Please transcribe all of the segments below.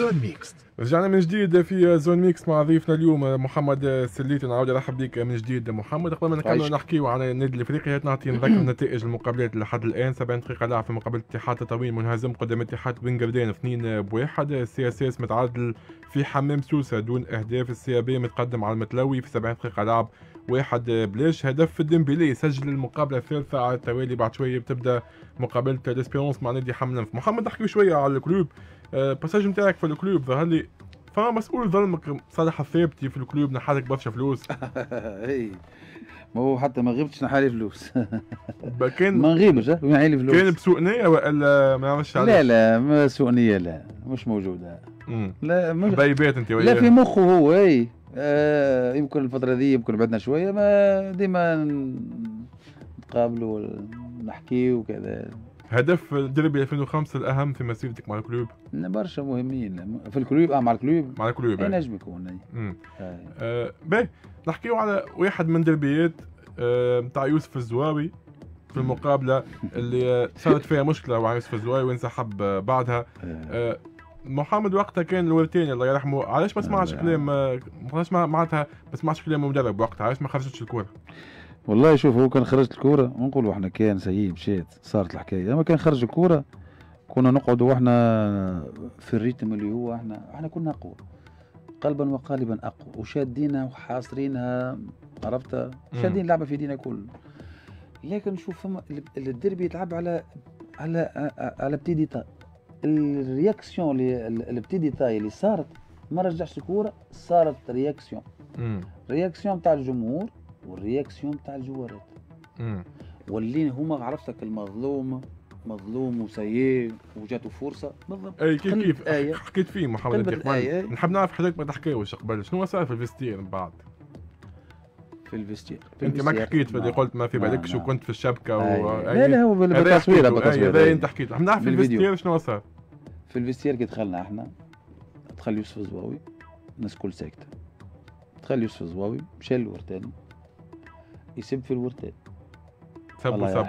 Zone Mixte رجعنا من جديد في Zone Mixte مع ضيفنا اليوم محمد سليتي. نعاود ارحب بك من جديد محمد. قبل ما نكمل نحكيو عن النادي الإفريقي نعطي نذكر نتائج المقابلات لحد الآن. 70 دقيقة لعب في مقابله اتحاد تطاوين منهزم قدام اتحاد بن قردان 2 بواحد. ال CSS متعادل في حمام سوسة دون أهداف. ال CAB متقدم على المتلوي في 70 دقيقة لعب واحد بلاش. هدف ديمبيلي سجل المقابلة الثالثة على التوالي. بعد شوية بتبدأ مقابلة ال Espérance مع نادي حملنف محمد نحكي شوية على ال club. ال passage آه، نتاعك في ال club ظهر لي فما مسؤول ظلمك صالح الثابتي في ال club نحالك برشا فلوس. إي. ما هو حتى ما غبتش نحالي فلوس. كان ما نغيبش ونحالي فلوس. كان بسوء نيه ولا ما نعرفش لا لا ما سوء نيه لا مش موجودة. مم. لا مش بيبات أنت لا في مخه هو إي. آه يمكن الفترة دي يمكن بعدنا شوية ما ديما نتقابلوا ونحكي وكذا. هدف ديربي 2005 الأهم في مسيرتك مع ال club. برشا مهمين. في ال club؟ آه مع ال club. مع ال club. اي نجم يكون اي آه. باهي. نحكيو على واحد من دربيات نتاع آه يوسف الزواوي في المقابلة اللي صارت فيها مشكلة مع يوسف الزواوي وانسحب بعدها. آه. محمد وقتها كان الورتيني الله يرحمه. علاش ما سمعش كلام علاش معناتها ما سمعش كلام المدرب وقتها؟ علاش ما خرجتش الكوره والله شوف هو كان خرجت الكورة ونقولوا إحنا كان سيء مشيت صارت الحكاية. أما كان خرج الكورة كنا نقعدوا وإحنا في ال rythme اللي هو إحنا إحنا كنا أقوى. قلبا وقالبا أقوى. وشادينها وحاصرينها عرفت؟ شادين اللعبه في دينا كل لكن شوف فما الديربي يتلعب على على على petits détails ال réaction اللي ال petit détail اللي صارت ما رجعش الكورة صارت réaction. réaction تاع الجمهور وال réaction تاع ال joueur ات. واللي هما عرفتك المظلوم مظلوم وسيء وجاته فرصة. بالضبط أي كيف كيف؟ آية. حكيت فيه آية. نحب نعرف حضرتك ما تحكيوش قبل شنو صار في ال vestiaire من بعد؟ في ال vestiaire. أنت ما حكيت اللي قلت ما في بالكش وكنت في الشبكة و... لا لا هو بالتصوير بالتصوير هذا أنت حكيت. نحب نعرف في ال vestiaire شنو صار في ال vestiaire كي دخلنا إحنا. دخل يوسف الزواوي الناس كل ساكتة. دخل يوسف الزواوي مشى للورتاني يسب في الورتاني سب وسب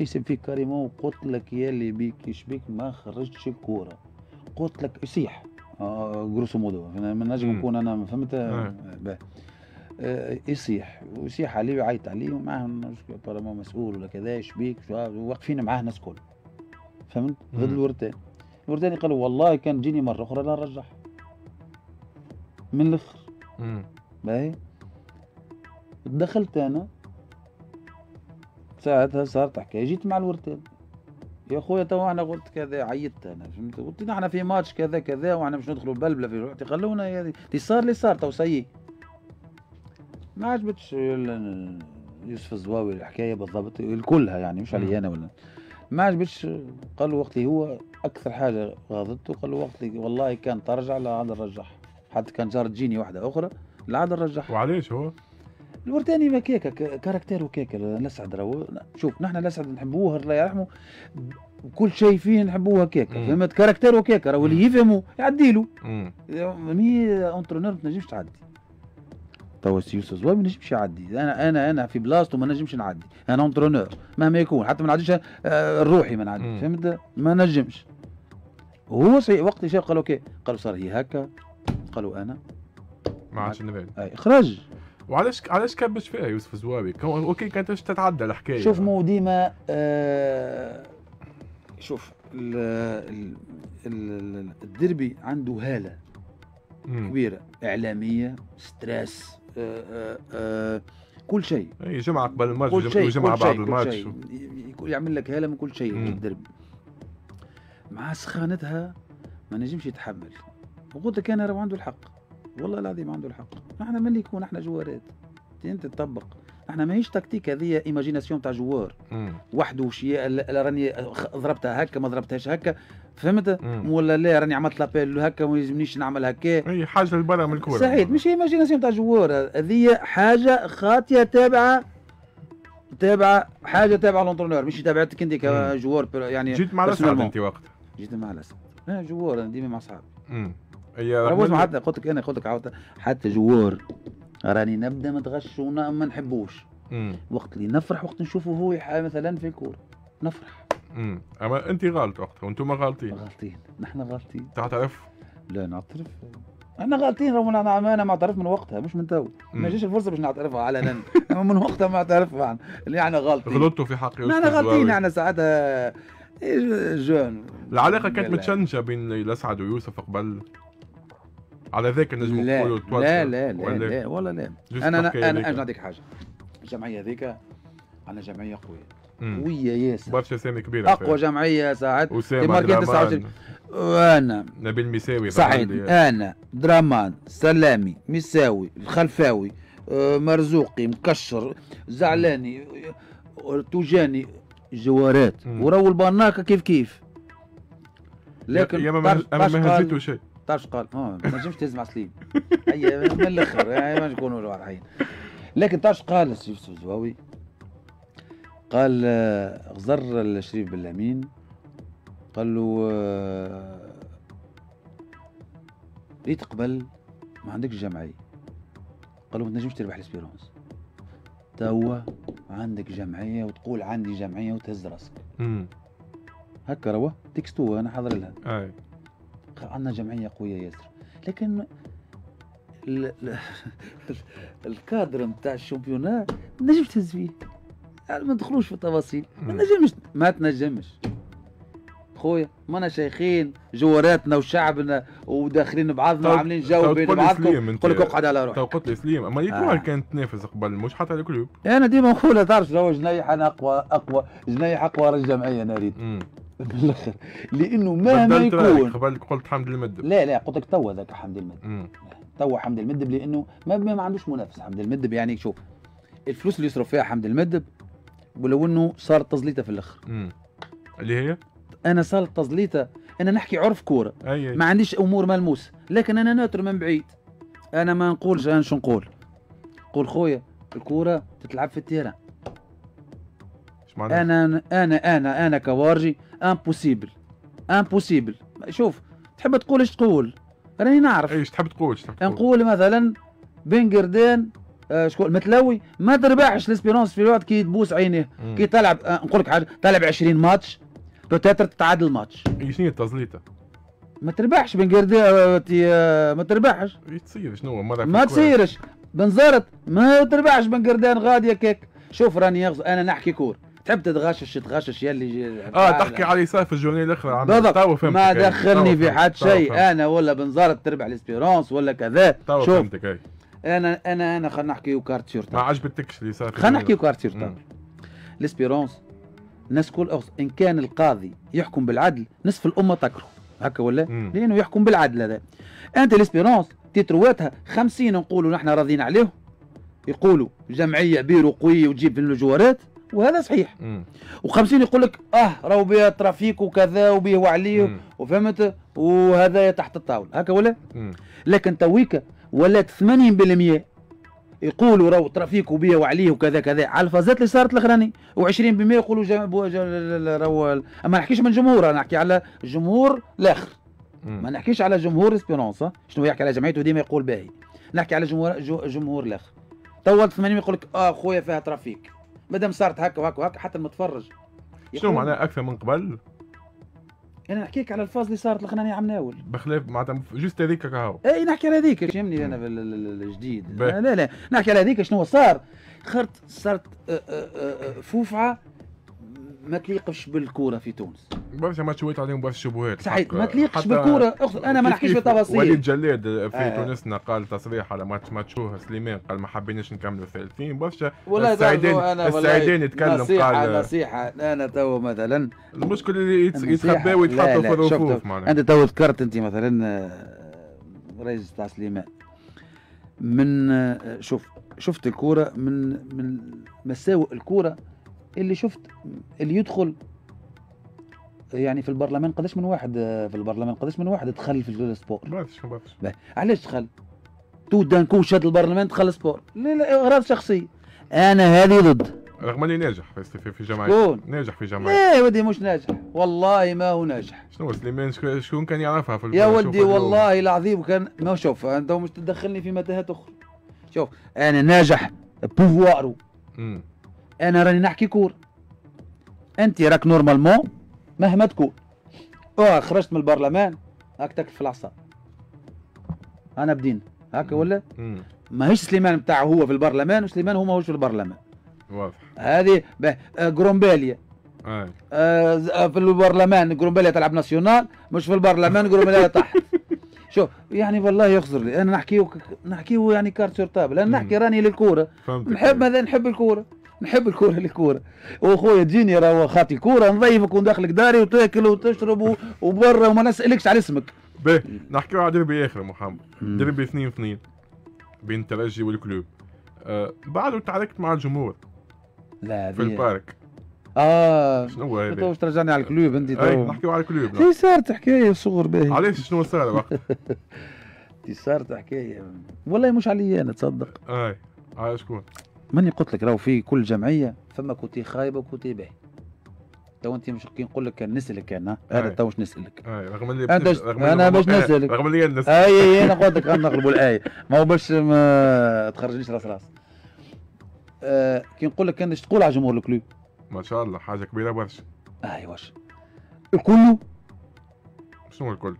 يسب فيك carrément قلت لك يا اللي بيك يشبيك ما خرجتش الكوره قلت لك يصيح آه grosso modo ما نجم نكون أنا فهمت؟ آه. آه يصيح ويصيح عليه ويعيط عليه ومعاه apparemment مسؤول ولا كذا يشبيك واقفين معاه الناس كل. فهمت؟ ضد الورتان الورتاني قالوا والله كان جيني مرة أخرى لا نرجح من الآخر باهي دخلت أنا ساعتها صارت حكايه جيت مع الورتان يا خويا تو أنا قلت كذا عيطت أنا فهمت؟ قلت نحن في ماتش كذا كذا وإحنا باش ندخلوا بلبله في الوقت خلونا يا دي صار اللي صار تو سيء. ما عجبتش يوسف الزواوي الحكاية بالضبط كلها يعني مش علي أنا ولا. ما عجبتش. قالوا وقتي هو أكثر حاجة غاضبته قالوا وقتي والله كان ترجع لا عاد نرجح حتى كان جارت تجيني واحدة أخرى لا عاد نرجح وعلاش هو؟ الورداني ما كيكا كاركتير وكيكا الاسعد راهو. شوف نحن الاسعد نحبوه الله يرحمه كل شيء فيه نحبوه هكاك فهمت؟ كاركتير وكيكا راهو اللي يفهموا يعدي له مي اونترونور ما تنجمش تعدي. توا يوسف الزواوي ما نجمش يعدي. أنا أنا أنا في بلاصته ما نجمش نعدي. أنا entraîneur مهما يكون حتى ما نعديش آه، الروحي ما نعدي. فهمت؟ ما نجمش. هو وقت شاف قالوا OK قالوا صار هي هكا. قالوا أنا. ما عادش نبعد. أي خرج وعلاش علاش كبش فيها يوسف الزواوي؟ OK كانت تتعدى الحكاية. شوف مو ديما آه شوف ال ال الدربي عنده هالة مم. كبيرة. إعلامية stress آه آه آه كل شيء. اي جمعه قبل الماتش وجمعه بعد الماتش. يعمل لك هالة من كل شيء الدربي. مع سخانتها ما نجمش يتحمل. وقلت لك أنا راه عنده الحق. والله العظيم عنده الحق. نحن ملي يكون إحنا joueur ات انت تطبق إحنا ماهيش تكتيك هذه imagination تاع joueur. وحده شيء راني ضربتها هكا ما ضربتهاش هكا. فهمت؟ ولا لا راني عملت l'appel هكا وما يلزمنيش نعمل هكا. أي حاجة لبرا من الكورة. صحيح مش imagination تاع joueur. هذه حاجة خاطيه تابعة تابعة حاجة تابعة l'entraîneur مش تابعتك انت ك joueur يعني جيت مع الاسعد أنت وقت جيت مع الاسعد أنا joueur ديما مع اصحابي هي حتى قلت لك أنا قلت لك عاود حتى joueur. راني نبدأ متغش وما نحبوش. وقت اللي نفرح وقت نشوفه هو مثلا في الكورة. نفرح. امم أما أنت غلط وقتها وأنتم غالطين غالطين نحن غالطين تعترف؟ لا نعترف. إحنا غالطين رغم أنا أنا معترف من وقتها مش من تو. ما جاش الفرصة باش نعترفها علنا أما من وقتها معترف اللي إحنا غالطين غلطتوا في حق يوسف إحنا غالطين إحنا ساعتها جون. العلاقة كانت متشنجة بين الأسعد ويوسف قبل على ذاك نجم لا لا لا لا, لا والله لا أنا أنا أنا نعطيك حاجة. الجمعية هذيك عندنا جمعية قوية. قوية ياسر. برشا اسامي كبيرة أقوى جمعية ساعات. أسامة 29 وأنا. نبيل ميساوي صحيح أنا. درامان سلامي. ميساوي الخلفاوي. آه، مرزوقي. مكشر. زعلاني. توجاني. جوارات. ورو البناكه كيف كيف. لكن يا ما ما هزيتوا شيء. تعرف قال آه ما نجمش تهز مع سليم. هي من الأخر يعني ما نكونوا واضحين لكن تعرف قال السيف الزواوي قال آه، غزر الشريف باللامين قال له آه، ريت قبل ما عندكش جمعية. قالوا ما تنجمش تربح الاسبيرونس توا عندك جمعية وتقول عندي جمعية وتهز راسك. هكا روا تكستو أنا حاضر لها. اي عندنا جمعية قوية ياسر. لكن الكادر نتاع championnat ما تنجمش تهز فيه يعني ما ندخلوش في التفاصيل ما تنجمش ما تنجمش. خويا مانا شيخين جواراتنا وشعبنا وداخلين بعضنا وعاملين جو بين بعضكم نقول لك اقعد على روحك. قلت لي سليم. أما ليتوال آه. كانت تنافس قبل مش حتى الكلوب. أنا ديما نقولها تعرف لو جنيح أنا اقوى أقوى. جنيح أقوى الجمعيه أنا أريد. بالآخر. لأنه مهما يكون. قبل قلت حمد المدب. لا لا قلت لك توا ذاك حمد المدب. توا حمد المدب لأنه ما, ما عندوش منافس حمد المدب يعني شوف الفلوس اللي يصرف فيها حمد المدب ولو إنه صارت تزليطة في الآخر. اللي هي؟ أنا صارت تزليطة. أنا نحكي عرف كورة. أي أي. ما عنديش أمور ملموسة. لكن أنا ناتر من بعيد. أنا ما نقولش أنا شو نقول؟ نقول خويا الكورة تتلعب في التيران أنا أنا أنا أنا كوارجي impossible impossible شوف تحب تقول إيش تقول؟ راني نعرف. إيش تحب تقول؟ إيش تحب تقول؟ نقول مثلا بن قردان آه شكون متلوي. ما تربحش ليسبيرونس في الوقت كي تبوس عينيه كي تلعب آه نقول لك حاجة تلعب 20 ماتش peut-être تتعادل ماتش. شنو التزليطه؟ ما تربحش بن قردان آه، آه، ما تربحش. تصير؟ شنو ما تصيرش. بنزرت ما تربحش بن قردان غاديه كيك شوف راني يغز... أنا نحكي كور. تحب تتغشش تغشش يلي آه تحكي على يسار في الجورني الآخر بالضبط. ما دخلني في حد شيء. أنا ولا بنزرت تربح الإسبيرونس ولا كذا. شوف فهمتك أنا أنا أنا خلينا نحكي كارت شورت ما عجبتكش اللي صار خلينا نحكي كارت شورت الإسبيرونس الناس كل أغص. إن كان القاضي يحكم بالعدل نصف الأمة تكره. هكا ولا؟ مم. لأنه يحكم بالعدل هذا. أنت الإسبيرونس تترواتها 50 نقولوا نحن راضيين عليه يقولوا جمعية بيرو قوية وتجيب من الجوارات وهذا صحيح. و50 يقول لك آه راهو بها trafic وكذا وبيه وعليه وفهمت؟ وهذا تحت الطاولة. هكا ولا؟ مم. لكن تويكا ولات 80% يقولوا راهو trafic وبيه وعليه وكذا كذا. على الفازات اللي صارت الأخراني و20% يقولوا راهو ما نحكيش من الجمهور أنا نحكي على الجمهور الآخر. ما نحكيش على جمهور إسبيرونس شنو يحكي على جمعيته ديما يقول باهي. نحكي على جمهور جمهور الآخر. تو 80 يقول لك آه خويا فيها trafic. مادام صارت هكا وهكا وهكا حتى المتفرج. شنو معناها أكثر من قبل؟ أنا نحكيك على الفاز اللي صارت الأخرانية عم ناول. بخلاف معناتها juste هذيك كهو إي نحكي على هذيك فهمني أنا الجديد؟ لا لا نحكي على هذيك شنو صار. خرت صارت آه، آه، آه، فوفعة ما تليقش بالكورة في تونس. برشا ماتشات عليهم برشا شبهات صحيح ما تليقش بالكورة. أنا ما نحكيش بالتفاصيل. وليد جلاد في آه. تونسنا قال تصريح على ماتش ماتشوه سليمان قال ما حبيناش نكملوا الثالثين برشا السعيدين السعيدين يتكلم نصيحة قال نصيحة. أنا تو مثلا المشكل اللي يتخبى ويتحطوا في الرفوف معناها. انت تو ذكرت أنت مثلا آه، رئيس تاع سليمان. من آه، شوف شفت الكورة من من مساوئ الكورة اللي شفت اللي يدخل يعني في البرلمان قداش من واحد في البرلمان قداش من واحد دخل في ال sport ما ما علاش دخل؟ تو dès que شاد البرلمان دخل sport. لا لا إغراض شخصيه أنا هذه ضد. رغم إني ناجح في في جمعيه ناجح في جمعيه لا يا ودي مش ناجح. والله ما هو ناجح. شنو سليمان؟ شكون كان يعرفها في يا ولدي والله العظيم كان ما شوف أنت مش تدخلني في متاهات أخرى. شوف أنا ناجح pouvoir و أنا راني نحكي كور. أنت راك normalement مهما تكون. آه خرجت من البرلمان راك تاكل في العصا. أنا بدين هكا ولا؟ ماهيش سليمان بتاعه هو في البرلمان وسليمان هو ماهوش في البرلمان. واضح. هذه جرومباليا آه، آه، في البرلمان جرومباليا تلعب nationale مش في البرلمان جرومباليا تحت. شوف يعني والله يخسر لي. أنا نحكيو نحكيو يعني carte sur table أنا نحكي راني للكورة. نحب ماذا؟ نحب الكورة. نحب الكورة للكوره وأخويا تجيني راهو خاطي كوره نضيفك وندخلك داري وتاكل وتشرب وبرا وما نسألكش على اسمك. باهي نحكيو على دربي آخر محمد. دربي اثنين اثنين بين الترجي والكلوب. آه بعده تعاركت مع الجمهور. لا في ال parc. آه شنو هو هذا؟ ترجعني على الكلوب أنت تو نحكيو على الكلوب. في صارت حكايه صغر باهي. علاش؟ شنو صار وقت؟ صارت حكايه والله مش علي أنا تصدق. أي على شكون؟ ماني قلت لك راهو في كل جمعية فما côté خايبه و côté باهي. تو انت مش كي نقول لك نسالك أنا هذا. تو مش نسالك أي رغم اللي رغم اللي باش نسألك. رغم اللي الناس أي أي أنا قلت لك أنا الآية. ما هو باش ما تخرجنيش راس راس. آه كي نقول لك كان تقول على جمهور الكلوب ما شاء الله حاجة كبيرة برشا. أي واش. الكل شنو الكل؟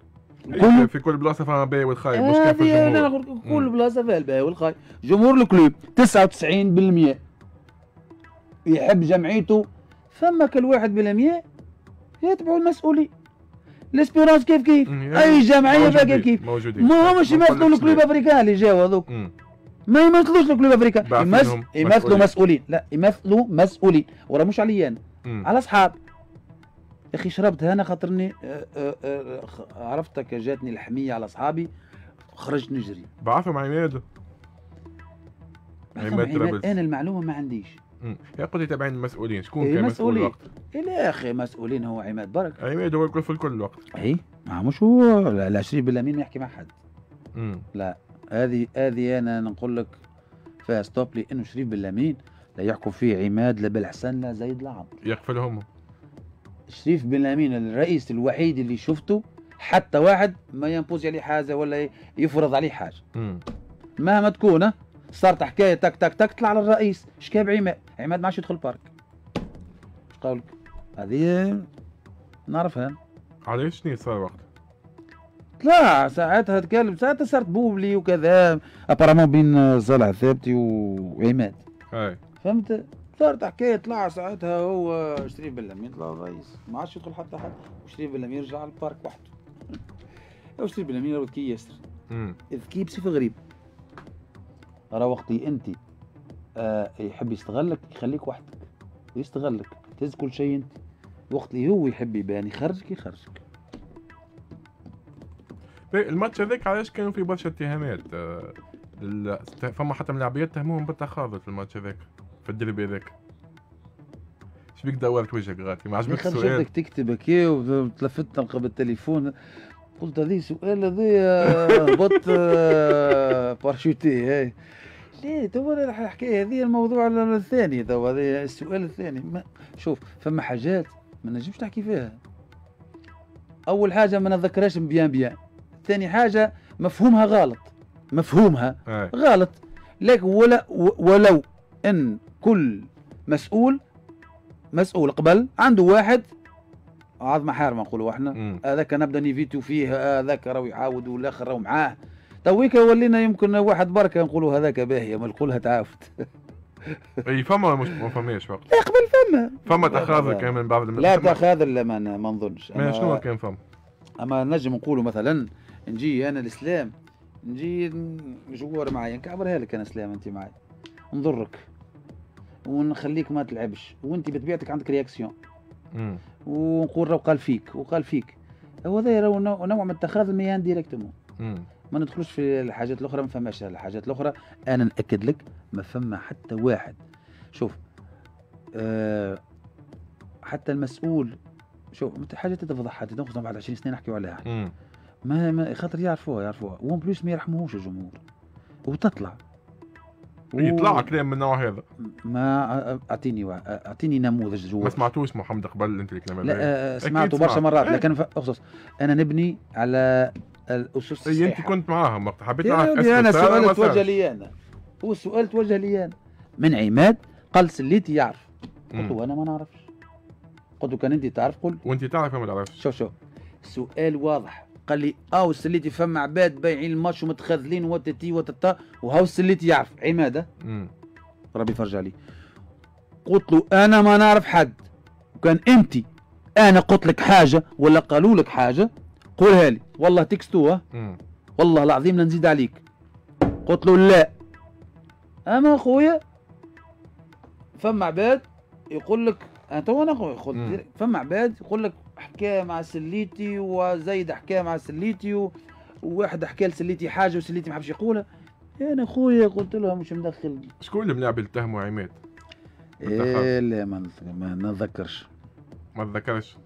الكل في كل بلاصة فيها باهي والخايب مش كيف الجمهور. كل. بلاصة فيها الباهي والخاي. جمهور الكلوب 99% يحب جمعيته فما كل واحد بالمية يتبعوا المسؤولين الاسبيرونس كيف كيف؟ أي جمعية فيها كيف؟ كيف موجودين. ما همش يمثلوا الكلوب. افريكان اللي جاوا هذوك. ما يمثلوش الكلوب افريكان يمثلوا مسؤولين. لا يمثلوا مسؤولين. ورا مش علي أنا. على أصحاب. أخي شربتها أنا خاطرني آه، آه، آه، عرفتك جاتني الحميه على أصحابي خرجت نجري بعثوا مع عماد عماد. أنا المعلومة ما عنديش. يا قلت تابعين المسؤولين شكون إيه، كان مسؤول مسؤولين. الوقت؟ يا أخي مسؤولين هو عماد برك عماد هو الكل في الكل الوقت اي ما مش هو لا لا شريف بالامين ما يحكي مع حد مم. لا هذه هذه أنا نقول لك فيها stop لي إنه شريف بالامين لا يحكم فيه عماد لا بالحسن لا زيد لا عمرو يقفلهم شريف بن امين الرئيس الوحيد اللي شفته حتى واحد ما ينبوز عليه حاجة ولا يفرض عليه حاجة. مم. مهما تكون صارت حكايه تك تك تك طلع على الرئيس شكاب عماد عماد ما عادش يدخل ال parc إيش قولك؟ هذه نعرفها. علاش شنو صار وقت؟ لا ساعتها تكلم ساعتها صارت بوبلي وكذا apparemment بين صالح ثابتي وعماد. اي فهمت؟ صارت حكاية طلع ساعتها هو شريف بالامين طلع الرئيس. ما عادش يدخل حتى حد. وشريف بالامين رجع على ال parc وحده. هو شريف بالامين راه ذكي ياسر. ذكي بصفة غريب راه وقتي أنت آه يحب يستغلك يخليك وحدك. يستغلك تهز كل شيء أنت. وقت اللي هو يحب يبان يخرجك يخرجك. باهي، الماتش هذاك علاش كانوا في برشا اتهامات؟ آه، فما حتى من اللاعبين اتهموهم بالتخاذل في الماتش هذاك. الدربي هذاك إيش بيك دورت وجهك غاتي ما عجبك السؤال شفتك تكتب هكا وتلفت تلقى بالتليفون قلت هذه سؤال هذا بط آه، بارشوتي هاي ليه؟ تو الحكاية هذه الموضوع الثاني تو. هذا السؤال الثاني. ما شوف فما حاجات ما نجمش تحكي فيها. أول حاجة ما نذكرهاش bien bien. ثاني حاجة مفهومها غلط. مفهومها اي غلط. لكن ولا ولو إن كل مسؤول مسؤول. قبل عنده واحد عظمه حارمه نقولوا إحنا. هذاك نبدأ ن éviter و فيه هذاك راهو يعاود والآخر راهو معاه. تويك ولينا يمكن واحد بركه نقولوا هذاك باهية ما نقولها تعاود أي فما مش ما فماش وقت. لا قبل فما. فما تخاذل. كان من بعض لا تخاذل لا ما ما نظنش. ما شنو كان فما؟ أما نجم نقولوا مثلا نجي أنا الاسلام نجي جوار معايا نكعبرها لك أنا اسلام أنت معايا. نضرك. ونخليك ما تلعبش. وانت بطبيعتك عندك réaction. ونقول راه قال فيك وقال فيك. هو هذا نوع من التخاذل ميان ديريكتومون. ما ندخلوش في الحاجات الأخرى ما فماش الحاجات الأخرى. أنا نأكد لك ما فما حتى واحد. شوف أه حتى المسؤول شوف حاجة تتفضح حتى ناخذ بعد 20 سنة نحكيو عليها. ما, ما خاطر يعرفوها يعرفوها. وون بلوس ما يرحموهوش الجمهور. وتطلع. يطلع كلام من النوع هذا ما أعطيني وا- أعطيني نموذج جوا ما سمعتوش محمد قبل أنت الكلام لا هذا آه، أكيد سمعته برشا سمعت. مرات إيه. لكن ف- أخصص. أنا نبني على الأسس اي أنت. كنت معاهم وقت حبيت ولدي أنا ما توجه؟ لي أنا. هو السؤال توجه لي أنا. من عماد قال سليتي يعرف. قلت. له أنا ما نعرفش. قلت له كان أنت تعرف؟ قل وأنت تعرف ولا ما تعرفش شوف شوف السؤال واضح. قال لي أو السليتي فما عباد بايعين الماتش ومتخاذلين وتتي وتتا وهاو السليتي يعرف. عمادة؟ ربي يفرج عليه قلت له أنا ما نعرف حد. وكان أنت. أنا قلت لك حاجة ولا قالوا لك حاجة؟ قولها لي. والله تكستوها؟ والله العظيم لا نزيد عليك. قلت له لا. أما خويا فما عباد يقول لك أنا تو أنا قلت فما عباد يقول لك حكى مع سليتي وزيد حكى مع سليتي وواحد حكى لسليتي حاجة وسليتي ما حبش يقولها. أنا خويا قلت له مش مدخل. شكون اللي ملاعب يتهموا عماد؟ إيه لا ما نتذكرش ما نتذكرش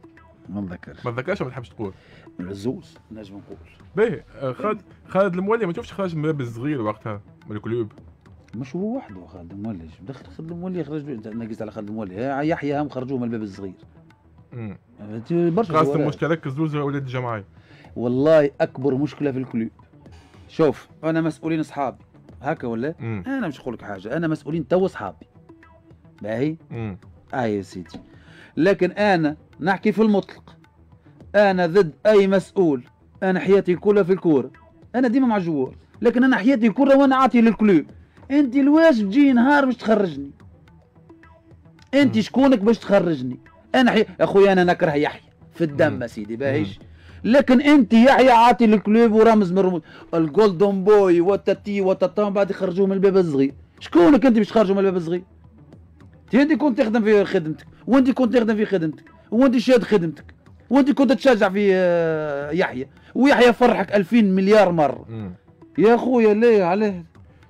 ما نتذكرش ما نتذكرش ما تحبش تقول. الزوز نجم نقول. باهي آه، خالد خالد المولي ما تشوفش خرج من الصغير وقتها من ال club مش هو وحده خالد المولي. دخل خالد المولي خرج نقص على خالد المولي. يحيى هم خرجوه من الباب الصغير. امم برشا قاسم مشترك زوز ولاد الجمعية. والله أكبر مشكلة في ال club. شوف أنا مسؤولين أصحابي. هكا ولا؟ مم. أنا مش نقول لك حاجة. أنا مسؤولين تو أصحابي. باهي؟ آه يا سيدي. لكن أنا نحكي في المطلق. أنا ضد أي مسؤول. أنا حياتي كلها في الكورة. أنا ديما مع الجوار لكن أنا حياتي كلها وأنا عاطي للكلوب. أنت الواش تجي نهار باش تخرجني. أنت شكونك باش تخرجني؟ أنا حي... أخويا أنا نكره يحيى في الدم سيدي باهيش؟ لكن أنت يحيى عاطي لل club ورمز من الرموز ال golden boy وتتي وتتا بعد يخرجوه من الباب الصغير. شكونك أنت باش تخرجوا من الباب الصغير؟ أنت كنت تخدم في خدمتك وأنت كنت تخدم في خدمتك وأنت شاد خدمتك وأنت كنت تشجع في آه، يحيى ويحيى فرحك 2000 مليار مرة. يا خويا ليه عليه؟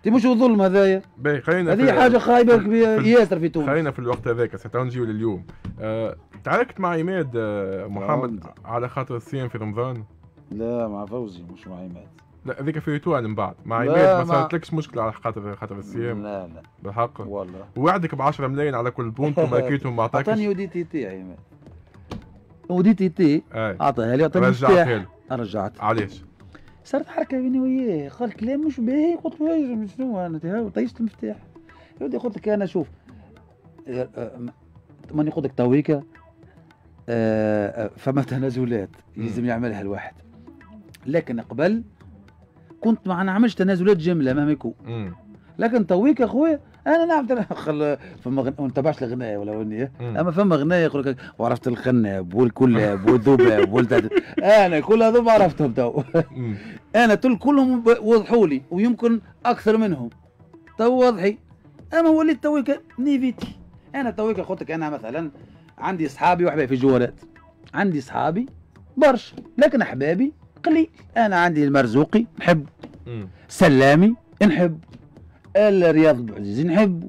انت مش ظلم هذايا؟ باهي خلينا هذه حاجة خايبة ياسر في تونس. خلينا في الوقت هذاك ستنجيو لليوم. أه تعاركت مع عماد أه محمد على خاطر الصيام في رمضان؟ لا مع فوزي مش مع عماد. لا هذيك في l'Étoile من بعد. مع عماد ما صارتلكش مشكلة على خاطر خاطر الصيام. لا لا. بالحق. والله. وعدك ب 10 ملايين على كل but وما لقيتهم ما عطاكش أعطاني Audi TT عماد. Audi TT؟ اعطاها لي اعطاني رجعتها له رجعت. علاش؟ صارت حركة بيني وياه. قال كلام مش باهي. قلت له شنو أنا طيشت المفتاح يا ودي قلت لك أنا شوف ماني قلت لك تويكا آه، فما تنازلات يلزم يعملها الواحد. لكن قبل كنت ما نعملش تنازلات جملة مهما يكون. لكن تويك أخويا أنا نعم خل فما غن... ما نتبعش الغنايه ولا وني أما فما غناية يقول لك وعرفت الخناب والكلاب والذباب والتد... أنا كل هذول عرفتهم تو. أنا تل كلهم وضحوا لي ويمكن أكثر منهم. تو واضحي. أما وليت تويك ن évite. أنا تويك قلت لك أنا مثلا عندي اصحابي وحبايبي في الجوالات عندي اصحابي برشا لكن أحبابي قليل. أنا عندي المرزوقي نحب. سلامي نحب. الرياض بوعزيز نحبه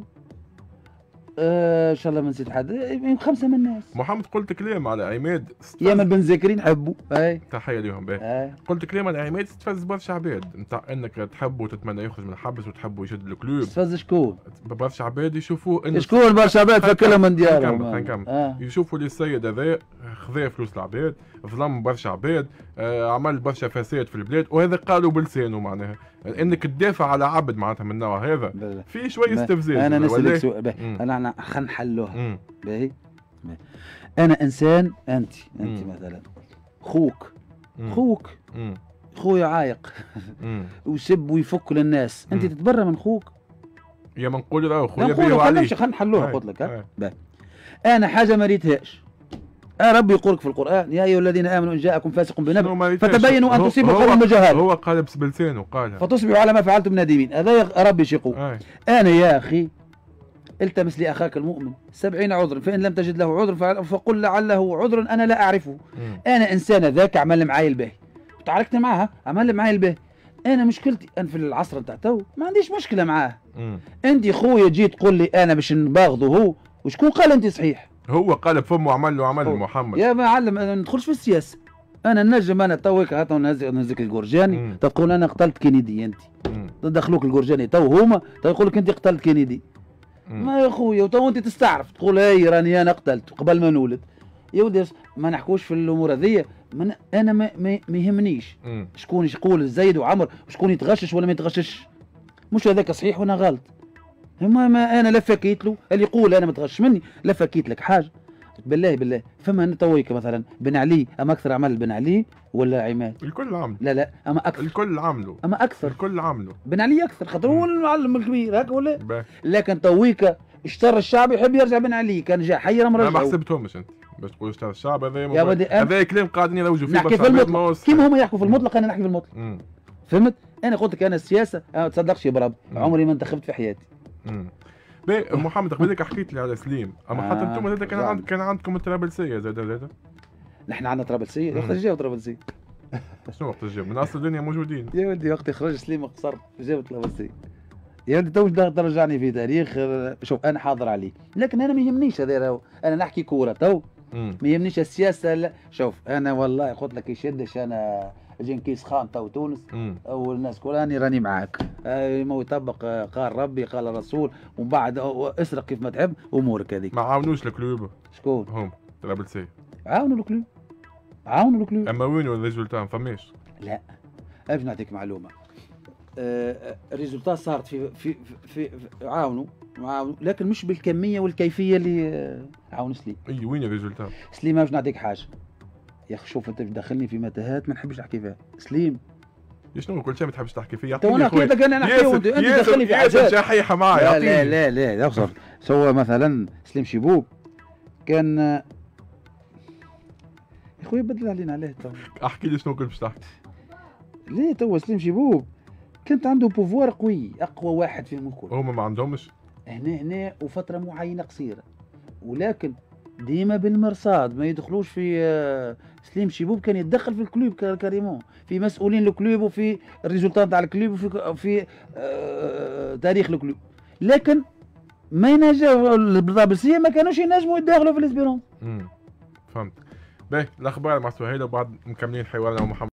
آه إن شاء الله ما نسيت حد. خمسة من الناس. محمد قلت كلام على عماد. يامن بن زكري نحبه أي. تحية لهم باهي. قلت كلام على عماد استفز برشا عباد. نتاع إنك تحبه وتتمنى يخرج من الحبس وتحبه يشد الكلوب استفز شكون؟ برشا عباد يشوفوه إنه شكون برشا عباد؟ فكلهم من ديارهم. نكمل آه. يشوفوا اللي السيد هذا خذا فلوس العباد. ظلم برشا عباد آه عمل برشا فساد في البلاد وهذا قالوا بلسانه معناها. إنك تدافع على عبد معناتها من النوع هذا في شوي استفزاز. أنا نسألك سؤال أنا خلينا نحلوها. باهي؟ أنا إنسان أنت أنت مم. مثلا. خوك. مم. خوك. مم. خويا عايق. ويسب ويفك للناس. أنت تتبرى من خوك؟ يا ما نقول له خويا بيه وعليك خلينا نحلوها قلت لك أنا حاجة ما ريتهاش. آه ربي يقولك في القرآن يا أيها الذين آمنوا إن جاءكم فاسق بنبأ فتبينوا أن تصيبوا قوما بجهالة هو قال بلسانه قال. فتصبحوا على ما فعلتم نادمين. هذا ربي يقول آه. أنا يا أخي التمس لأخاك المؤمن سبعين عذرا فإن لم تجد له عذر فقل لعله عذر أنا لا أعرفه. م. أنا إنسان ذاك عمل معاي الباهي. تعاركت معها عمل معاي الباهي. أنا مشكلتي أنا في العصر نتاع تو ما عنديش مشكلة معاه انت خويا جيت تقول لي أنا باش نباغضه هو وشكون قال أنت صحيح؟ هو قال فمه عمل له عمل محمد. يا معلم ما ندخلش في السياسة. أنا نجم أنا توك هاتا نهزك الجورجاني. تقول أنا قتلت كينيدي أنت. تدخلوك الجورجاني تو هما يقول لك أنت قتلت كينيدي. ما يا خويا وتو أنت تستعرف. تقول هاي راني أنا قتلت قبل ما نولد. يا ولدي ما نحكوش في الأمور هذيا. أنا ما, ما, ما يهمنيش. شكون يقول زيد وعمر؟ وشكون يتغشش ولا ما يتغشش؟ مش هذاك صحيح وأنا غلط؟ ما, ما أنا لا فكيت له. اللي يقول أنا ما تغش مني. لا فكيت لك حاجة. بالله بالله. فما تويك مثلا؟ بن علي أما أكثر أعمال بن علي ولا عماد؟ الكل عملوا. لا لا. أما أكثر. الكل عملوا. أما أكثر. الكل عملوا. بن علي أكثر. خاطر هو المعلم الكبير. هكا ولا. لكن تويك اشترى الشعب يحب يرجع بن علي. كان جا حير أنا ما مرجع حسبتهمش أنت. باش تقول اشترى الشعب هذا هذا كلام قاعدين يروجوا فيه نحكي في المطلق. كيما هم يحكوا في المطلق أنا نحكي في المطلق. فهمت؟ أنا قلت لك أنا السياسة أنا ما تصدقش يا براب مم. عمري ما انتخبت في حياتي. باهي محمد قبلك حكيت لي على سليم. أما حتى آه، أنتم زاد كان زعما. عند كان عندكم الطرابلسيه زاد زاد نحن عندنا طرابلسيه مم. وقت جاو طرابلسيه شنو وقت الجيب من أصل الدنيا موجودين. يا ولدي وقت خرج سليم قصر جاو طرابلسيه يا ولدي دا- ترجعني في تاريخ شوف أنا حاضر عليه. لكن أنا ما يهمنيش هذا. أنا نحكي كورة تو. ما يهمنيش السياسة لا شوف أنا والله قلت لك يشدش أنا جنكيز خان تو تونس. مم. أول الناس كل اني راني معاك. آه، ما يطبق آه، قال ربي قال الرسول. ومن بعد اسرق كيف ما تحب أمورك هذيك. ما عاونوش ال club. شكون؟ هم طرابلسيه عاونوا ال club. عاونوا ال club. أما وين ال résultat ما فماش. لا. باش نعطيك معلومة. آه، ال résultat صارت في في في, في عاونوا عاونوا. لكن مش بالكمية والكيفية اللي آه، عاون سليم. إي وين ال résultat سليم باش نعطيك حاجة. يا أخي شوف أنت تدخلني في متاهات ما نحبش نحكي فيها. سليم. شنو كل شيء ما تحبش تحكي فيه؟ تو يعطيني أنا حكيتك أنا نحكي أنت تدخلني في حاجات شحيحه معايا لا لا لا لا لا سوى مثلا سليم شيبوب. كان يا خويا بدل علينا عليه تو. أحكي لي شنو كنت باش تحكي. ليه تو سليم شيبوب؟ كانت عنده pouvoir قوي أقوى واحد فيهم الكل. هما ما عندهمش. هنا هنا وفترة معينة قصيرة. ولكن ديما بالمرصاد ما يدخلوش في آه، سليم شيبوب كان يتدخل في الكلوب كا- كاريمون في مسؤولين الكلوب وفي الريزولتات تاع الكلوب وفي في آه، تاريخ الكلوب. لكن ما ينجموا البرابلسيه ما كانوش ينجموا يتداخلوا في الاسبيرون فهمت. باهي الأخبار مع سهيل وبعد مكملين حوارنا مع محمد